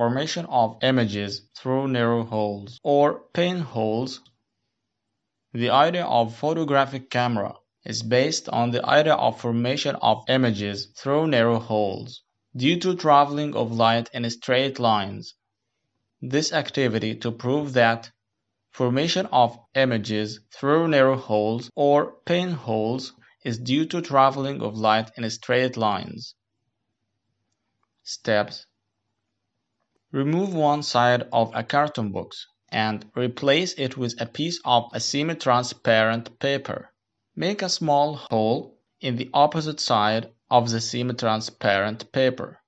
formation of images through narrow holes or pinholes. The idea of photographic camera is based on the idea of formation of images through narrow holes due to traveling of light in straight lines. This activity to prove that formation of images through narrow holes or pinholes is due to traveling of light in straight lines. Steps Remove one side of a carton box and replace it with a piece of a semi-transparent paper. Make a small hole in the opposite side of the semi-transparent paper.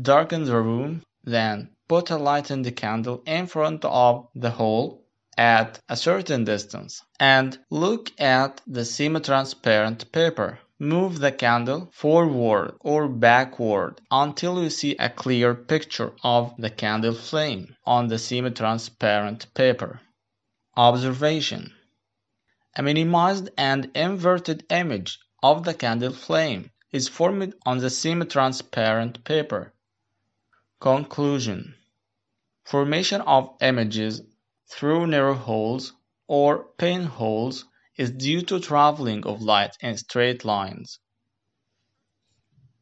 Darken the room, then put a lighted candle in front of the hole at a certain distance and look at the semi-transparent paper. Move the candle forward or backward until you see a clear picture of the candle flame on the semi-transparent paper. Observation A minimized and inverted image of the candle flame is formed on the semi-transparent paper. Conclusion Formation of images through narrow holes or pinholes is due to traveling of light in straight lines.